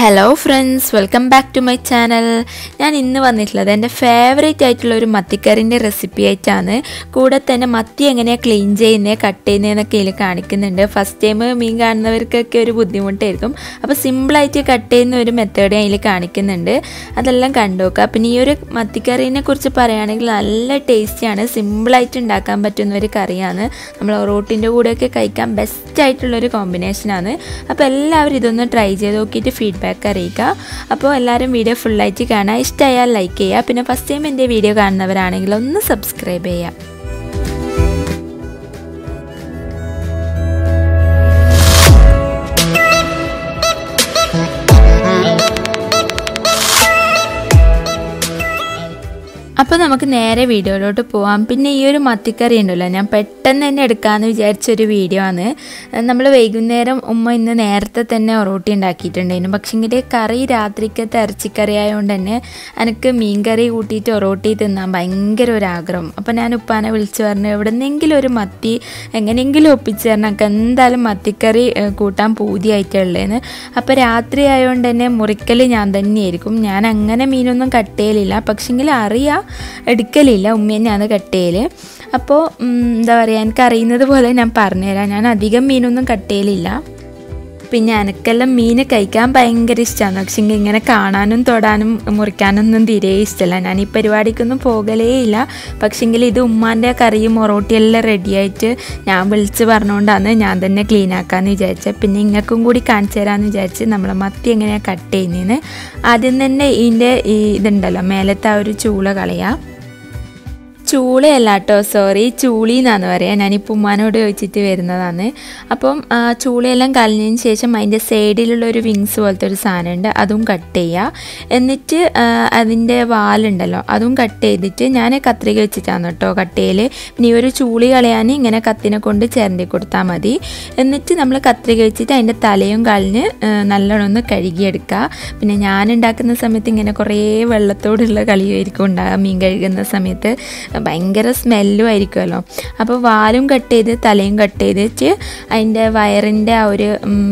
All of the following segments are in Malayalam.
Hello friends welcome back to my channel ഞാൻ ഇന്ന് വന്നിട്ടുള്ളത് എന്റെ ഫേവറേറ്റ് ആയിട്ടുള്ള ഒരു മത്തിക്കറിന്റെ റെസിപ്പി ആയിട്ടാണ്. കൂടെ തന്നെ മത്തി എങ്ങനെയാണ് ക്ലീൻ ചെയ്യുന്നത് കട്ട് ചെയ്യുന്നതെന്നൊക്കെ ഇതിൽ കാണിക്കുന്നുണ്ട്. ഫസ്റ്റ് ടൈം മീൻ കാണുന്നവർക്കൊക്കെ ഒരു ബുദ്ധിമുട്ടായിരിക്കും. അപ്പോൾ സിമ്പിളായിട്ട് കട്ട് ചെയ്യുന്ന ഒരു മെത്തേഡ് അതിൽ കാണിക്കുന്നുണ്ട്. അതെല്ലാം കണ്ടുനോക്കുക പിന്നെ ഈ ഒരു മത്തിക്കറീനെ കുറിച്ച് പറയുകയാണെങ്കിൽ നല്ല ടേസ്റ്റിയാണ് സിമ്പിളായിട്ട് ഉണ്ടാക്കാൻ പറ്റുന്ന ഒരു കറിയാണ്. നമ്മൾ റോട്ടിന്റെ കൂടെയൊക്കെ കഴിക്കാൻ ബെസ്റ്റ് ആയിട്ടുള്ളൊരു കോമ്പിനേഷനാണ് അപ്പോൾ എല്ലാവരും ഇതൊന്ന് ട്രൈ ചെയ്ത് നോക്കിയിട്ട് ഫീഡ്ബാക്ക് അറിയിക്കുക അപ്പോൾ എല്ലാവരും വീഡിയോ ഫുള്ളായിട്ട് കാണുക ഇഷ്ടമായാൽ ലൈക്ക് ചെയ്യുക പിന്നെ ഫസ്റ്റ് ടൈം എന്റെ വീഡിയോ കാണുന്നവരാണെങ്കിൽ ഒന്ന് സബ്സ്ക്രൈബ് ചെയ്യുക അപ്പോൾ നമുക്ക് നേരെ വീഡിയോയിലോട്ട് പോവാം. പിന്നെ ഈ ഒരു മത്തിക്കറി ഉണ്ടല്ലോ ഞാൻ പെട്ടെന്ന് തന്നെ എടുക്കാമെന്ന് വിചാരിച്ചൊരു വീഡിയോ ആണ്. നമ്മൾ വൈകുന്നേരം ഉമ്മ ഇന്ന് നേരത്തെ തന്നെ ഒറോട്ടി ഉണ്ടാക്കിയിട്ടുണ്ടായിരുന്നു. പക്ഷേങ്കിൽ കറി രാത്രിക്കത്തെ ഇറച്ചിക്കറി ആയതുകൊണ്ട് തന്നെ എനിക്ക് മീൻകറി കൂട്ടിയിട്ട് ഒറോട്ടി തിന്നാൻ ഭയങ്കര ഒരു ആഗ്രഹം. അപ്പോൾ ഞാൻ ഉപ്പാനെ വിളിച്ചു പറഞ്ഞു എവിടെന്നെങ്കിലും ഒരു മത്തി എങ്ങനെയെങ്കിലും ഒപ്പിച്ച് തരണം. എനിക്ക് എന്തായാലും മത്തിക്കറി കൂട്ടാൻ പൂതിയായിട്ടുള്ളതെന്ന് അപ്പോൾ രാത്രി ആയതുകൊണ്ട് തന്നെ മുറിക്കൽ ഞാൻ തന്നെയായിരിക്കും. ഞാൻ അങ്ങനെ മീനൊന്നും കട്ട് ചെയ്യലില്ല. പക്ഷെങ്കിൽ അറിയാം എടുക്കലില്ല. ഉമ്മ തന്നെയാണ് കട്ട് ചെയ്യൽ അപ്പോൾ എന്താ പറയുക എനിക്ക് അറിയുന്നത് പോലെ ഞാൻ പറഞ്ഞുതരാം. ഞാൻ അധികം മീനൊന്നും കട്ട് ചെയ്യലില്ല പിന്നെ എനിക്കെല്ലാം മീൻ കഴിക്കാൻ ഭയങ്കര ഇഷ്ടമാണ് പക്ഷേ ഇങ്ങനെ കാണാനും തൊടാനും മുറിക്കാനൊന്നും തീരെ ഇഷ്ടമല്ല ഞാൻ ഈ പരിപാടിക്കൊന്നും പോകലേ ഇല്ല. പക്ഷേങ്കിൽ ഇത് ഉമ്മാന്റെ കറിയും മൊറോട്ടിയെല്ലാം റെഡിയായിട്ട് ഞാൻ വിളിച്ച് പറഞ്ഞുകൊണ്ടാണ് ഞാൻ തന്നെ ക്ലീൻ ആക്കാമെന്ന് വിചാരിച്ചത് പിന്നെ ഇങ്ങൾക്കും കൂടി കാണിച്ചു തരാമെന്ന് വിചാരിച്ച് നമ്മൾ മത്തി എങ്ങനെയാണ് കട്ട് ചെയ്യുന്നതെന്ന് ആദ്യം തന്നെ ഇതിന്റെ ഈ ഇതുണ്ടല്ലോ മേലത്തെ ആ ഒരു ചൂള കളയാം. ചൂളയല്ല കേട്ടോ സോറി ചൂളി എന്നാണ് പറയാം. ഞാനിപ്പോൾ ഉമ്മാനോട് ചോദിച്ചിട്ട് വരുന്നതാണ്. അപ്പം ചൂളയെല്ലാം കളഞ്ഞതിന് ശേഷം അതിന്റെ സൈഡിലുള്ള ഒരു വിങ്സ് പോലത്തെ ഒരു സാധനമുണ്ട്. അതും കട്ട് ചെയ്യുക എന്നിട്ട് അതിന്റെ വാലുണ്ടല്ലോ അതും കട്ട് ചെയ്തിട്ട് ഞാൻ കത്രിക വെച്ചിട്ടാണ് കേട്ടോ കട്ട് ചെയ്യൽ പിന്നെ ഈ ഒരു ചൂളി കളയാൻ ഇങ്ങനെ കത്തിനെ കൊണ്ട് ചേർന്നി കൊടുത്താൽ മതി. എന്നിട്ട് നമ്മൾ കത്രിക വെച്ചിട്ട് അതിന്റെ തലയും കളഞ്ഞ് നല്ലോണം ഒന്ന് കഴുകിയെടുക്കുക പിന്നെ ഞാൻ ഉണ്ടാക്കുന്ന സമയത്ത് ഇങ്ങനെ കുറേ വെള്ളത്തോടുള്ള കളിയായിരിക്കും ഉണ്ടാകുക മീൻ കഴുകുന്ന സമയത്ത്. ഭയങ്കര സ്മെല്ലും ആയിരിക്കുമല്ലോ. അപ്പോൾ വാലും കട്ട് ചെയ്ത് തലയും കട്ട് ചെയ്തിട്ട് അതിന്റെ വയറിന്റെ ആ ഒരു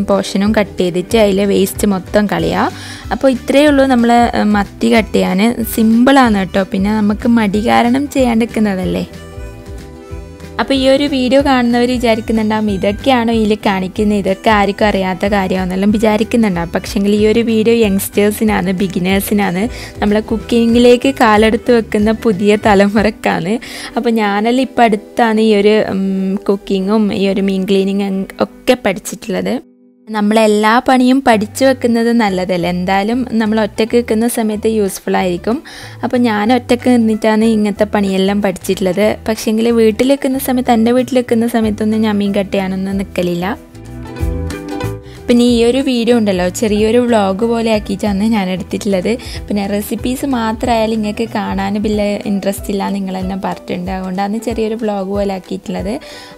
പോർഷനും കട്ട് ചെയ്തിട്ട് അതിലെ വേസ്റ്റ് മൊത്തം കളയുക. അപ്പോൾ ഇത്രയേ ഉള്ളൂ നമ്മൾ മത്തി കട്ട് ചെയ്യാൻ. സിമ്പിളാണ് കേട്ടോ. പിന്നെ നമുക്ക് മടികാരണം ചെയ്യാണ്ടിരിക്കുന്നതല്ലേ അപ്പോൾ ഈ ഒരു വീഡിയോ കാണുന്നവർ വിചാരിക്കുന്നുണ്ടാവും ഇതൊക്കെയാണോ ഇതിൽ കാണിക്കുന്നത് ഇതൊക്കെ ആർക്കും അറിയാത്ത കാര്യമാണെന്നെല്ലാം വിചാരിക്കുന്നുണ്ടാവും. പക്ഷേങ്കിൽ ഈ ഒരു വീഡിയോ യങ്സ്റ്റേഴ്സിനാണ് ബിഗിനേഴ്സിനാണ്. നമ്മളെ കുക്കിങ്ങിലേക്ക് കാലെടുത്ത് വെക്കുന്ന പുതിയ തലമുറക്കാണ്. അപ്പോൾ ഞാനെല്ലാം ഇപ്പം അടുത്താണ് ഈ ഒരു കുക്കിങ്ങും ഈ ഒരു മീൻ ക്ലീനിങ് ഒക്കെ പഠിച്ചിട്ടുള്ളത്. നമ്മളെല്ലാ പണിയും പഠിച്ചു വെക്കുന്നത് നല്ലതല്ല? എന്തായാലും നമ്മൾ ഒറ്റയ്ക്ക് നിൽക്കുന്ന സമയത്ത് യൂസ്ഫുൾ ആയിരിക്കും. അപ്പോൾ ഞാൻ ഒറ്റയ്ക്ക് നിന്നിട്ടാണ് ഇങ്ങനത്തെ പണിയെല്ലാം പഠിച്ചിട്ടുള്ളത്. പക്ഷേങ്കിൽ വീട്ടിൽ നിൽക്കുന്ന സമയത്ത് എന്റെ വീട്ടിൽ നിൽക്കുന്ന സമയത്തൊന്നും ഞാൻ മീൻ കട്ട് ചെയ്യാനൊന്നും നിൽക്കലില്ല. പിന്നെ ഈ ഒരു വീഡിയോ ഉണ്ടല്ലോ ചെറിയൊരു വ്ളോഗ് പോലെ ആക്കിയിട്ടാണ് ഞാൻ എടുത്തിട്ടുള്ളത്. പിന്നെ റെസിപ്പീസ് മാത്രമായാലും നിങ്ങൾക്ക് കാണാൻ വലിയ ഇൻട്രസ്റ്റ് ഇല്ല നിങ്ങൾ തന്നെ പറഞ്ഞിട്ടുണ്ട്. അതുകൊണ്ടാണ് ചെറിയൊരു വ്ളോഗ് പോലെ ആക്കിയിട്ടുള്ളത്.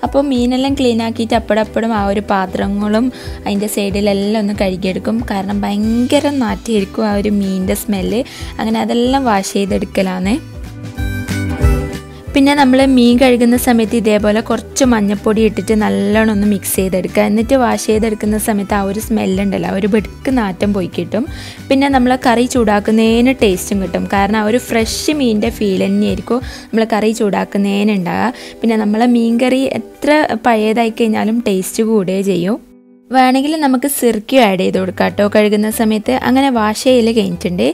അപ്പോൾ മീനെല്ലാം ക്ലീൻ ആക്കിയിട്ട് അപ്പോഴപ്പോഴും ആ ഒരു പാത്രങ്ങളും അതിന്റെ സൈഡിലെല്ലാം ഒന്ന് കഴുകിയെടുക്കും. കാരണം ഭയങ്കര നാറ്റിയിരിക്കും ആ ഒരു മീനിന്റെ സ്മെല്ല് അങ്ങനെ അതെല്ലാം വാഷ് ചെയ്തെടുക്കലാണ് പിന്നെ നമ്മൾ മീൻ കഴുകുന്ന സമയത്ത് ഇതേപോലെ കുറച്ച് മഞ്ഞപ്പൊടി ഇട്ടിട്ട് നല്ലോണം ഒന്ന് മിക്സ് ചെയ്തെടുക്കുക. എന്നിട്ട് വാഷ് ചെയ്തെടുക്കുന്ന സമയത്ത് ആ ഒരു സ്മെല്ലുണ്ടല്ലോ ഒരു വെടുക്ക് നാറ്റം പോയി കിട്ടും. പിന്നെ നമ്മൾ കറി ചൂടാക്കുന്നതിന് ടേസ്റ്റും കിട്ടും. കാരണം ആ ഒരു ഫ്രഷ് മീനിന്റെ ഫീൽ തന്നെയായിരിക്കും നമ്മൾ കറി ചൂടാക്കുന്നതിന് ഉണ്ടാകുക പിന്നെ നമ്മളെ മീൻ കറി എത്ര പഴയതായി കഴിഞ്ഞാലും ടേസ്റ്റ് കൂടുകയും ചെയ്യും. വേണമെങ്കിൽ നമുക്ക് സിർക്കി ആഡ് ചെയ്ത് കൊടുക്കാം കേട്ടോ. കഴുകുന്ന സമയത്ത് അങ്ങനെ വാഷ് ചെയ്യൽ കഴിഞ്ഞിട്ടുണ്ട്.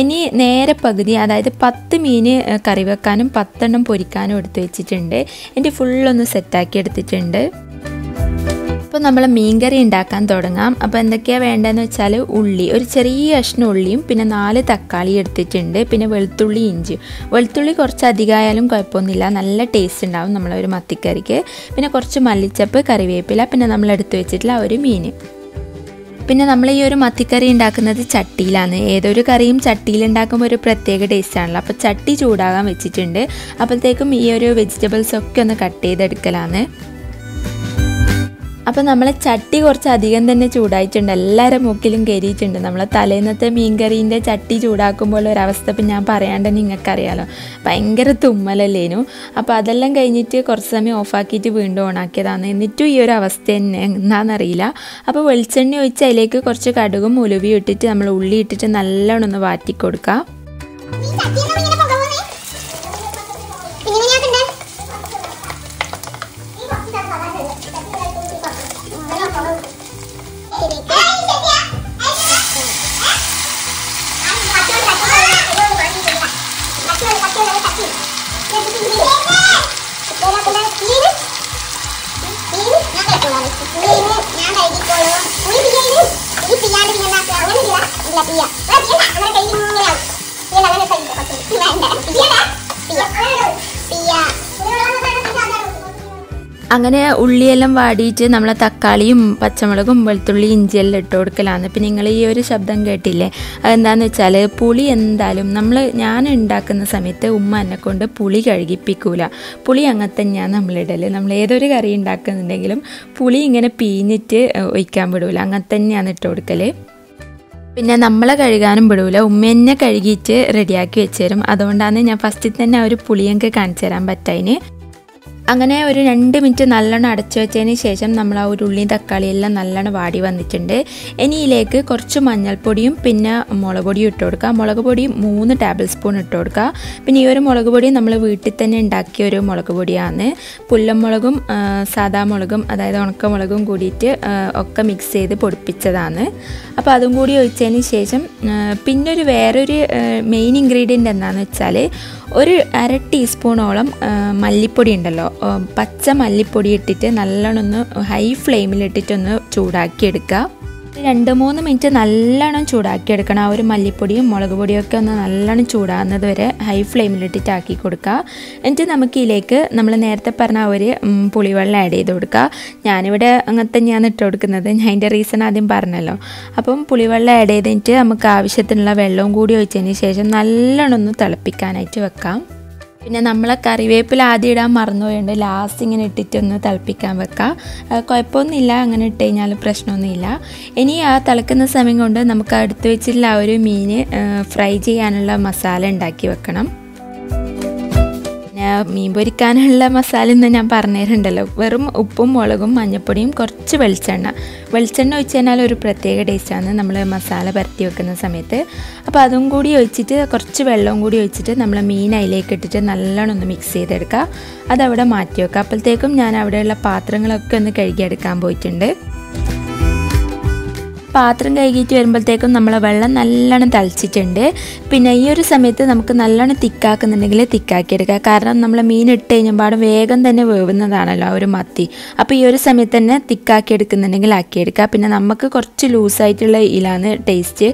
ഇനി നേരെ പകുതി അതായത് പത്ത് മീൻ കറി വെക്കാനും പത്തെണ്ണം പൊരിക്കാനും എടുത്ത് വെച്ചിട്ടുണ്ട്. എന്റെ ഫുള്ളൊന്ന് സെറ്റാക്കി എടുത്തിട്ടുണ്ട്. അപ്പോൾ നമ്മൾ മീൻകറി ഉണ്ടാക്കാൻ തുടങ്ങാം. അപ്പോൾ എന്തൊക്കെയാണ് വേണ്ടതെന്ന് വെച്ചാൽ ഉള്ളി ഒരു ചെറിയ കഷ്ണം ഉള്ളിയും പിന്നെ നാല് തക്കാളി എടുത്തിട്ടുണ്ട്. പിന്നെ വെളുത്തുള്ളി ഇഞ്ചി. വെളുത്തുള്ളി കുറച്ച് അധികമായാലും കുഴപ്പമൊന്നുമില്ല. നല്ല ടേസ്റ്റ് ഉണ്ടാവും നമ്മളൊരു മത്തിക്കറിക്ക്. പിന്നെ കുറച്ച് മല്ലിച്ചപ്പ് കറിവേപ്പില പിന്നെ നമ്മൾ എടുത്തു വെച്ചിട്ടുള്ള ഒരു മീൻ. പിന്നെ നമ്മൾ ഈ ഒരു മത്തിക്കറി ഉണ്ടാക്കുന്നത് ചട്ടിയിലാണ്. ഏതൊരു കറിയും ചട്ടിയിൽ ഉണ്ടാക്കുമ്പോൾ ഒരു പ്രത്യേക ടേസ്റ്റ് ആണല്ലോ. അപ്പോൾ ചട്ടി ചൂടാകാൻ വെച്ചിട്ടുണ്ട്. അപ്പോഴത്തേക്കും ഈ ഒരു വെജിറ്റബിൾസ് ഒക്കെ ഒന്ന് കട്ട് ചെയ്തെടുക്കലാണ്. അപ്പോൾ നമ്മളെ ചട്ടി കുറച്ച് അധികം തന്നെ ചൂടായിട്ടുണ്ട്. എല്ലാവരുടെ മൂക്കിലും കയറിയിട്ടുണ്ട് നമ്മളെ തലേന്നത്തെ മീൻകറീന്റെ ചട്ടി ചൂടാക്കുമ്പോൾ ഒരവസ്ഥ ഇപ്പം ഞാൻ പറയാണ്ട് നിങ്ങൾക്കറിയാലോ. ഭയങ്കര തുമ്മലല്ലേനു അപ്പോൾ അതെല്ലാം കഴിഞ്ഞിട്ട് കുറച്ച് സമയം ഓഫാക്കിയിട്ട് വീണ്ടും ഓണാക്കിയതാണ്. എന്നിട്ടും ഈ ഒരു അവസ്ഥ തന്നെ എന്താണെന്നറിയില്ല അപ്പോൾ വെളിച്ചെണ്ണ ഒഴിച്ച് അതിലേക്ക് കുറച്ച് കടുകും ഉലുവി ഇട്ടിട്ട് നമ്മൾ ഉള്ളി ഇട്ടിട്ട് നല്ലോണം ഒന്ന് വാറ്റി അങ്ങനെ ഉള്ളിയെല്ലാം വാടിയിട്ട് നമ്മളെ തക്കാളിയും പച്ചമുളകും വെളുത്തുള്ളി ഇഞ്ചിയെല്ലാം ഇട്ട് കൊടുക്കലാണ്. പിന്നെ നിങ്ങൾ ഈ ഒരു ശബ്ദം കേട്ടില്ലേ? അതെന്താണെന്ന് വെച്ചാൽ പുളി എന്തായാലും നമ്മൾ ഞാൻ ഉണ്ടാക്കുന്ന സമയത്ത് ഉമ്മ എന്നെ കൊണ്ട് പുളി കഴുകിപ്പിക്കൂല. പുളി അങ്ങനെ തന്നെയാണ് നമ്മളിടൽ നമ്മൾ ഏതൊരു കറി ഉണ്ടാക്കുന്നുണ്ടെങ്കിലും പുളി ഇങ്ങനെ പീഞ്ഞിട്ട് ഒഴിക്കാൻ വിടൂല. അങ്ങനെ തന്നെയാണ് ഇട്ട് കൊടുക്കൽ പിന്നെ നമ്മളെ കഴുകാനും വിടൂല ഉമ്മ എന്നെ കഴുകിയിട്ട് റെഡിയാക്കി വെച്ചുതരും അതുകൊണ്ടാണ് ഞാൻ ഫസ്റ്റിൽ തന്നെ ഒരു പുളിയൊക്കെ കാണിച്ചു തരാൻ പറ്റതിന് അങ്ങനെ ഒരു രണ്ട് മിനിറ്റ് നല്ലോണം അടച്ചു വെച്ചതിന് ശേഷം നമ്മൾ ആ ഒരു ഉള്ളിയും തക്കാളിയെല്ലാം നല്ലോണം വാടി വന്നിട്ടുണ്ട്. ഇനി ഇതിലേക്ക് കുറച്ച് മഞ്ഞൾപ്പൊടിയും പിന്നെ മുളക് പൊടിയും ഇട്ട് കൊടുക്കുക. മുളക് പൊടി മൂന്ന് ടേബിൾ സ്പൂൺ ഇട്ട് കൊടുക്കുക. പിന്നെ ഈ ഒരു മുളക് പൊടി നമ്മൾ വീട്ടിൽ തന്നെ ഉണ്ടാക്കിയ ഒരു മുളക് പൊടിയാണ്. പുല്ലമുളകും സാദാ മുളകും അതായത് ഉണക്കമുളകും കൂടിയിട്ട് ഒക്കെ മിക്സ് ചെയ്ത് പൊടിപ്പിച്ചതാണ്. അപ്പോൾ അതും കൂടി ഒഴിച്ചതിന് ശേഷം പിന്നെ ഒരു വേറൊരു മെയിൻ ഇൻഗ്രീഡിയന്റ് എന്താണെന്ന് വെച്ചാൽ ഒരു അര ടീസ്പൂണോളം മല്ലിപ്പൊടി ഉണ്ടല്ലോ. പച്ച മല്ലിപ്പൊടി ഇട്ടിട്ട് നല്ലോണം ഒന്ന് ഹൈ ഫ്ലെയിമിലിട്ടിട്ടൊന്ന് ചൂടാക്കി എടുക്കുക രണ്ട് മൂന്ന് മിനിറ്റ് നല്ലോണം ചൂടാക്കി എടുക്കണം ആ ഒരു മല്ലിപ്പൊടിയും മുളക് പൊടിയും ഒക്കെ ഒന്ന് നല്ലോണം ചൂടാകുന്നത് വരെ ഹൈ ഫ്ലെയിമിലിട്ടിട്ട് ആക്കി കൊടുക്കുക എന്നിട്ട് നമുക്ക് ഇതിലേക്ക് നമ്മൾ നേരത്തെ പറഞ്ഞ ഒരു പുളിവെള്ളം ആഡ് ചെയ്ത് കൊടുക്കുക ഞാനിവിടെ അങ്ങനെ തന്നെയാണ് ഇട്ട് കൊടുക്കുന്നത്. ഞാൻ അതിന്റെ റീസൺ ആദ്യം പറഞ്ഞല്ലോ. അപ്പം പുളിവെള്ളം ആഡ് ചെയ്തിട്ട് നമുക്ക് ആവശ്യത്തിനുള്ള വെള്ളവും കൂടി ഒഴിച്ചതിന് ശേഷം നല്ലോണം ഒന്ന് തിളപ്പിക്കാനായിട്ട് വെക്കാം. പിന്നെ നമ്മളെ കറിവേപ്പില ആദ്യം ഇടാൻ മറന്നുപോയുണ്ട് ലാസ്റ്റ് ഇങ്ങനെ ഇട്ടിട്ടൊന്ന് തിളപ്പിക്കാൻ വെക്കാം. കുഴപ്പമൊന്നുമില്ല അങ്ങനെ ഇട്ട് കഴിഞ്ഞാൽ പ്രശ്നമൊന്നുമില്ല. ഇനി ആ തിളക്കുന്ന സമയം കൊണ്ട് നമുക്ക് അടുത്ത് വെച്ചിട്ടുള്ള ആ ഒരു മീൻ ഫ്രൈ ചെയ്യാനുള്ള മസാല ഉണ്ടാക്കി വെക്കണം. മീൻ പൊരിക്കാനുള്ള മസാല എന്ന് ഞാൻ പറഞ്ഞിട്ടുണ്ടല്ലോ വെറും ഉപ്പും മുളകും മഞ്ഞൾപ്പൊടിയും കുറച്ച് വെളിച്ചെണ്ണ. വെളിച്ചെണ്ണ ഒഴിച്ച് കഴിഞ്ഞാൽ ഒരു പ്രത്യേക ടേസ്റ്റാണ് നമ്മൾ മസാല പരത്തി വെക്കുന്ന സമയത്ത്. അപ്പോൾ അതും കൂടി ഒഴിച്ചിട്ട് കുറച്ച് വെള്ളവും കൂടി ഒഴിച്ചിട്ട് നമ്മൾ മീൻ അതിലേക്ക് ഇട്ടിട്ട് നല്ലോണം ഒന്ന് മിക്സ് ചെയ്തെടുക്കുക. അതവിടെ മാറ്റി വെക്കുക. അപ്പോഴത്തേക്കും ഞാൻ അവിടെയുള്ള പാത്രങ്ങളൊക്കെ ഒന്ന് കഴുകിയെടുക്കാൻ പോയിട്ടുണ്ട്. പാത്രം കഴുകിയിട്ട് വരുമ്പോഴത്തേക്കും നമ്മളെ വെള്ളം നല്ലോണം തളിച്ചിട്ടുണ്ട്. പിന്നെ ഈ ഒരു സമയത്ത് നമുക്ക് നല്ലോണം തിക്കാക്കുന്നുണ്ടെങ്കിൽ തിക്കാക്കി എടുക്കുക കാരണം നമ്മൾ മീൻ ഇട്ട് കഴിഞ്ഞപാടും വേഗം തന്നെ വേവുന്നതാണല്ലോ ആ ഒരു മത്തി. അപ്പോൾ ഈ ഒരു സമയത്ത് തന്നെ തിക്കാക്കി എടുക്കുന്നുണ്ടെങ്കിൽ ആക്കിയെടുക്കുക. പിന്നെ നമുക്ക് കുറച്ച് ലൂസായിട്ടുള്ള ഇലാണ് ടേസ്റ്റ്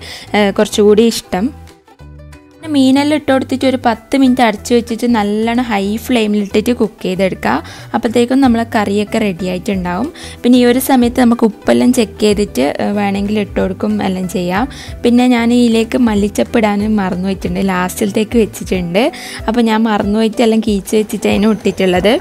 കുറച്ചുകൂടി ഇഷ്ടം. മീനെല്ലാം ഇട്ട് കൊടുത്തിട്ട് ഒരു പത്ത് മിനിറ്റ് അടച്ചു വെച്ചിട്ട് നല്ലോണം ഹൈ ഫ്ലെയിമിലിട്ടിട്ട് കുക്ക് ചെയ്തെടുക്കുക അപ്പോഴത്തേക്കും നമ്മളെ കറിയൊക്കെ റെഡി ആയിട്ടുണ്ടാവും. പിന്നെ ഈ ഒരു സമയത്ത് നമുക്ക് ഉപ്പെല്ലാം ചെക്ക് ചെയ്തിട്ട് വേണമെങ്കിൽ ഇട്ട് കൊടുക്കും എല്ലാം ചെയ്യാം. പിന്നെ ഞാൻ ഇതിലേക്ക് മല്ലിച്ചപ്പ് ഇടാനും മറന്നു വെച്ചിട്ടുണ്ട് ലാസ്റ്റിലത്തേക്ക് വെച്ചിട്ടുണ്ട്. അപ്പോൾ ഞാൻ മറന്നു വെച്ചിട്ട് എല്ലാം കീച്ച് വെച്ചിട്ട് അതിന് ഇട്ടിട്ടുള്ളത്.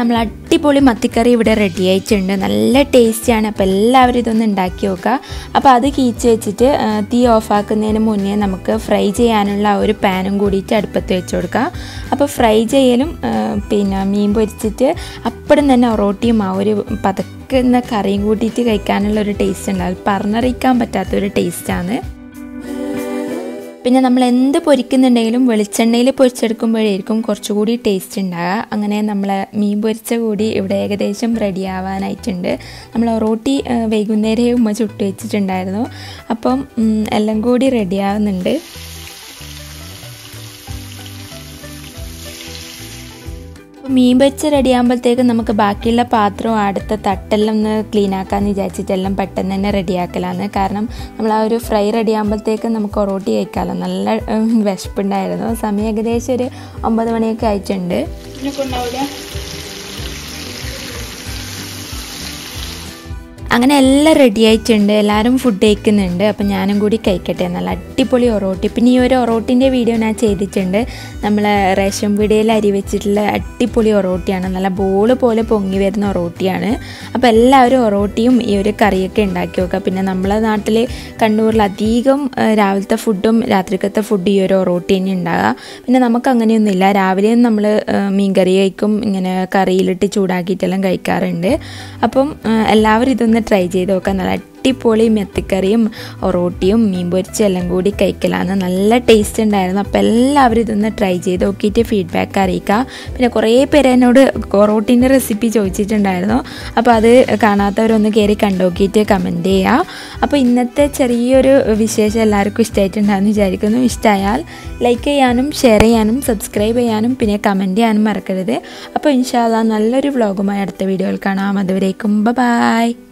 നമ്മൾ അടിപൊളി മത്തിക്കറി ഇവിടെ റെഡി ആയിട്ടുണ്ട്. നല്ല ടേസ്റ്റിയാണ് അപ്പോൾ എല്ലാവരും ഇതൊന്ന് ഉണ്ടാക്കി നോക്കുക. അപ്പോൾ അത് കീച്ച് വെച്ചിട്ട് തീ ഓഫാക്കുന്നതിന് മുന്നേ നമുക്ക് ഫ്രൈ ചെയ്യാനുള്ള ഒരു പാനും കൂടിയിട്ട് അടുപ്പത്ത് വെച്ച് കൊടുക്കുക അപ്പോൾ ഫ്രൈ ചെയ്യലും പിന്നെ മീൻ പൊരിച്ചിട്ട് അപ്പോഴും തന്നെ ഒറോട്ടിയും ആ ഒരു പതക്കുന്ന കറിയും കൂട്ടിയിട്ട് കഴിക്കാനുള്ള ഒരു ടേസ്റ്റ് ഉണ്ട്. അത് പറഞ്ഞറിയിക്കാൻ പറ്റാത്തൊരു ടേസ്റ്റാണ് പിന്നെ നമ്മൾ എന്ത് പൊരിക്കുന്നുണ്ടെങ്കിലും വെളിച്ചെണ്ണയിൽ പൊരിച്ചെടുക്കുമ്പോഴായിരിക്കും കുറച്ചുകൂടി ടേസ്റ്റ് ഉണ്ടാകുക അങ്ങനെ നമ്മൾ മീൻ പൊരിച്ച കൂടി ഇവിടെ ഏകദേശം റെഡി ആവാനായിട്ടുണ്ട്. നമ്മൾ റോട്ടി വൈകുന്നേരം ഉമ്മ ചുട്ടു വെച്ചിട്ടുണ്ടായിരുന്നു. അപ്പം എല്ലാം കൂടി റെഡി ആവുന്നുണ്ട്. മീൻ വെച്ച് റെഡി ആകുമ്പോഴത്തേക്കും നമുക്ക് ബാക്കിയുള്ള പാത്രവും അടുത്ത തട്ടെല്ലാം ഒന്ന് ക്ലീൻ ആക്കാമെന്ന് വിചാരിച്ചിട്ടെല്ലാം പെട്ടെന്ന് തന്നെ റെഡിയാക്കലാണ് കാരണം നമ്മൾ ആ ഒരു ഫ്രൈ റെഡി ആകുമ്പോഴത്തേക്കും നമുക്ക് ഒറോട്ടി കഴിക്കാമല്ലോ നല്ല വിശപ്പുണ്ടായിരുന്നു. സമയം ഏകദേശം ഒരു ഒമ്പത് മണിയൊക്കെ ആയിട്ടുണ്ട്. അങ്ങനെ എല്ലാം റെഡി ആയിട്ടുണ്ട്. എല്ലാവരും ഫുഡ് കഴിക്കുന്നുണ്ട്. അപ്പം ഞാനും കൂടി കഴിക്കട്ടെ. നല്ല അടിപൊളി ഒറോട്ടി. പിന്നെ ഈ ഒരു ഒറോട്ടിന്റെ വീഡിയോ ഞാൻ ചെയ്തിട്ടുണ്ട്. നമ്മൾ റേഷൻ പീടിയയിൽ അരി വെച്ചിട്ടുള്ള അടിപൊളി ഒറോട്ടിയാണ്. നല്ല ബോൾ പോലെ പൊങ്ങി വരുന്ന ഒറോട്ടിയാണ്. അപ്പോൾ എല്ലാവരും ഒറോട്ടിയും ഈ ഒരു കറിയൊക്കെ ഉണ്ടാക്കി നോക്കുക. പിന്നെ നമ്മളെ നാട്ടിൽ കണ്ണൂരിൽ അധികം രാവിലത്തെ ഫുഡും രാത്രിക്കത്തെ ഫുഡ് ഈ ഒരു ഒറോട്ടി തന്നെ ഉണ്ടാകുക പിന്നെ നമുക്ക് അങ്ങനെയൊന്നുമില്ല രാവിലെയും നമ്മൾ മീൻ കറി കഴിക്കും. ഇങ്ങനെ കറിയിലിട്ട് ചൂടാക്കിയിട്ടെല്ലാം കഴിക്കാറുണ്ട്. അപ്പം എല്ലാവരും ഇതൊന്ന് ട്രൈ ചെയ്ത് നോക്കാം നല്ല അടിപൊളി മെത്തിക്കറിയും റോട്ടിയും മീൻ പൊരിച്ചും എല്ലാം കൂടി കഴിക്കലാണ്. നല്ല ടേസ്റ്റ് ഉണ്ടായിരുന്നു. അപ്പോൾ എല്ലാവരും ഇതൊന്ന് ട്രൈ ചെയ്ത് നോക്കിയിട്ട് ഫീഡ്ബാക്ക് അറിയിക്കുക. പിന്നെ കുറേ പേര് എന്നോട് റോട്ടീന്റെ റെസിപ്പി ചോദിച്ചിട്ടുണ്ടായിരുന്നു. അപ്പോൾ അത് കാണാത്തവരൊന്ന് കയറി കണ്ടുനോക്കിയിട്ട് കമന്റ് ചെയ്യുക. അപ്പോൾ ഇന്നത്തെ ചെറിയൊരു വിശേഷം എല്ലാവർക്കും ഇഷ്ടമായിട്ടുണ്ടാകുമെന്ന് വിചാരിക്കുന്നു. ഇഷ്ടമായാൽ ലൈക്ക് ചെയ്യാനും ഷെയർ ചെയ്യാനും സബ്സ്ക്രൈബ് ചെയ്യാനും പിന്നെ കമന്റ് ചെയ്യാനും മറക്കരുത്. അപ്പോൾ ഇൻഷാല്ല നല്ലൊരു വ്ളോഗുമായി അടുത്ത വീഡിയോയിൽ കാണാം. അതുവരേക്കും ബൈ